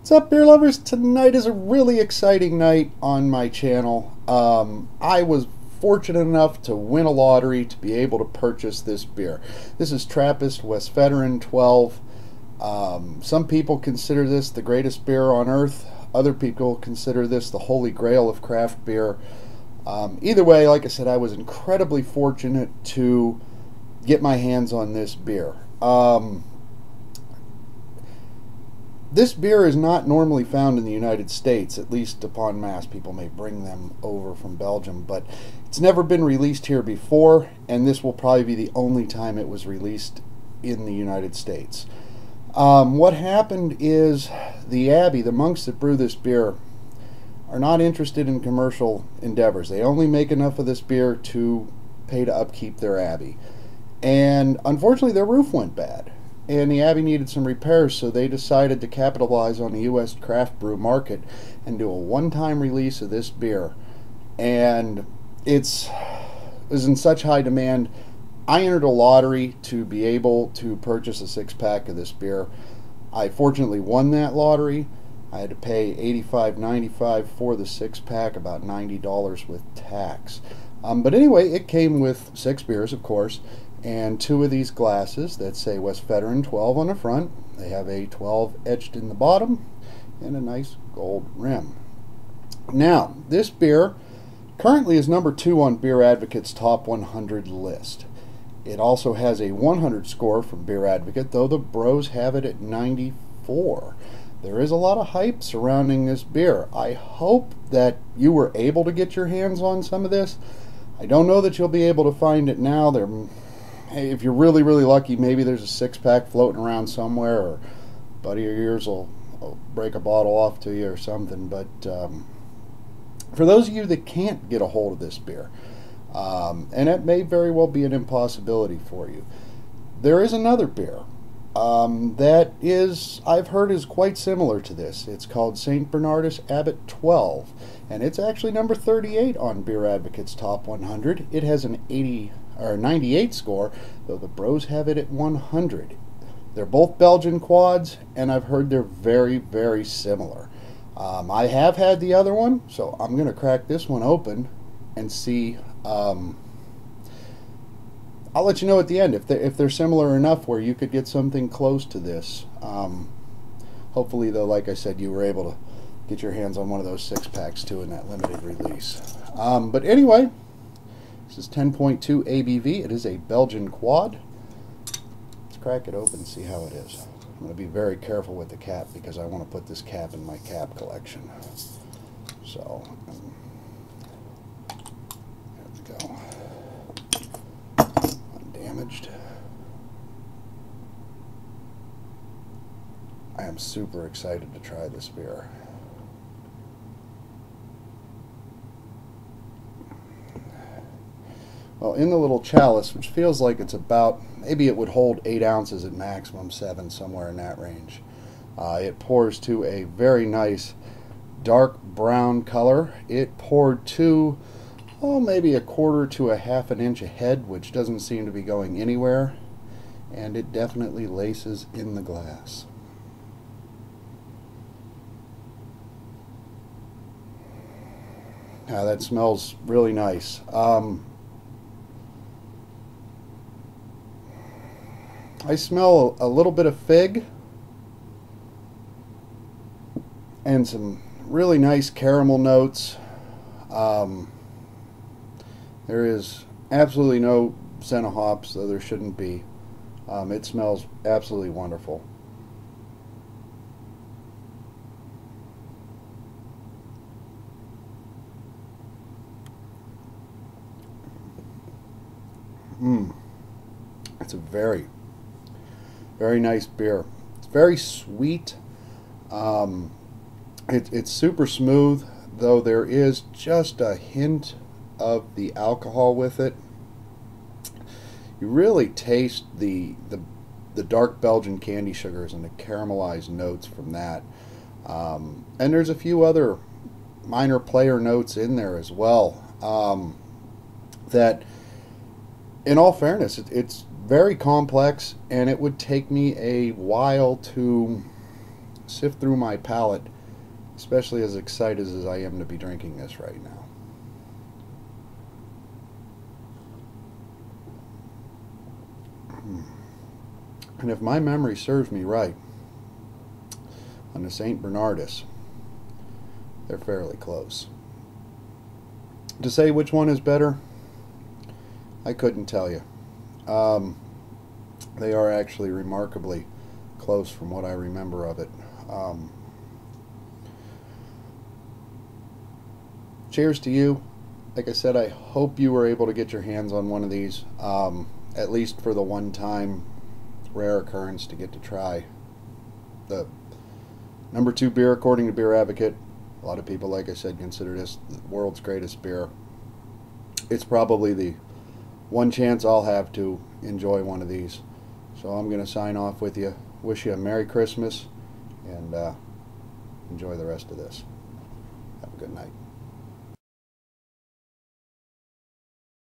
What's up, beer lovers? Tonight is a really exciting night on my channel. Um, I was fortunate enough to win a lottery to be able to purchase this beer. This is Trappist Westvleteren 12. Um, some people consider this the greatest beer on earth. Other people consider this the holy grail of craft beer. Um, either way, like I said, I was incredibly fortunate to get my hands on this beer. Um, this beer is not normally found in the United States, at least upon mass. People may bring them over from Belgium, but it's never been released here before, and this will probably be the only time it was released in the United States. Um, what happened is the Abbey, the monks that brew this beer, are not interested in commercial endeavors. They only make enough of this beer to pay to upkeep their Abbey. And unfortunately, their roof went bad and the Abbey needed some repairs, so they decided to capitalize on the U.S. craft brew market and do a one-time release of this beer. And it's is in such high demand. I entered a lottery to be able to purchase a six-pack of this beer. I fortunately won that lottery. I had to pay $85.95 for the six-pack, about $90 with tax. Um, but anyway, it came with six beers, of course, and two of these glasses that say Westvleteren 12 on the front. They have a 12 etched in the bottom and a nice gold rim. Now, this beer currently is number two on Beer Advocate's top 100 list. It also has a 100 score from Beer Advocate, though the bros have it at 94. There is a lot of hype surrounding this beer. I hope that you were able to get your hands on some of this. I don't know that you'll be able to find it now. There hey, if you're really, really lucky, maybe there's a six pack floating around somewhere, or buddy of yours will, will break a bottle off to you or something. But um, for those of you that can't get a hold of this beer, um, and it may very well be an impossibility for you, there is another beer um, that is, I've heard, is quite similar to this. It's called St. Bernardus Abbot 12, and it's actually number 38 on Beer Advocate's Top 100. It has an 80 or 98 score, though the Bros have it at 100. They're both Belgian quads, and I've heard they're very, very similar. Um, I have had the other one, so I'm going to crack this one open and see. Um, I'll let you know at the end if they're, if they're similar enough where you could get something close to this. Um, hopefully, though, like I said, you were able to get your hands on one of those six packs too in that limited release. Um, but anyway, this is 10.2 ABV. It is a Belgian quad. Let's crack it open and see how it is. I'm going to be very careful with the cap because I want to put this cap in my cap collection. So, um, there we go. Undamaged. I am super excited to try this beer. Well, in the little chalice, which feels like it's about, maybe it would hold 8 ounces at maximum, 7, somewhere in that range. Uh, it pours to a very nice dark brown color. It poured to, oh, maybe a quarter to a half an inch ahead, which doesn't seem to be going anywhere. And it definitely laces in the glass. Now that smells really nice. Um, I smell a little bit of fig and some really nice caramel notes. Um, there is absolutely no scent of hops, though there shouldn't be. Um, it smells absolutely wonderful. Mmm. It's a very very nice beer. It's very sweet. Um, it, it's super smooth, though there is just a hint of the alcohol with it. You really taste the the, the dark Belgian candy sugars and the caramelized notes from that. Um, and there's a few other minor player notes in there as well. Um, that, in all fairness, it, it's very complex and it would take me a while to sift through my palate, especially as excited as I am to be drinking this right now. Hmm. And if my memory serves me right, on the St. Bernardus, they're fairly close. To say which one is better, I couldn't tell you. Um, they are actually remarkably close from what I remember of it. Um, cheers to you. Like I said, I hope you were able to get your hands on one of these, um, at least for the one time rare occurrence to get to try the number two beer according to Beer Advocate. A lot of people, like I said, consider this the world's greatest beer. It's probably the one chance I'll have to enjoy one of these. So I'm going to sign off with you. Wish you a Merry Christmas and uh, enjoy the rest of this. Have a good night.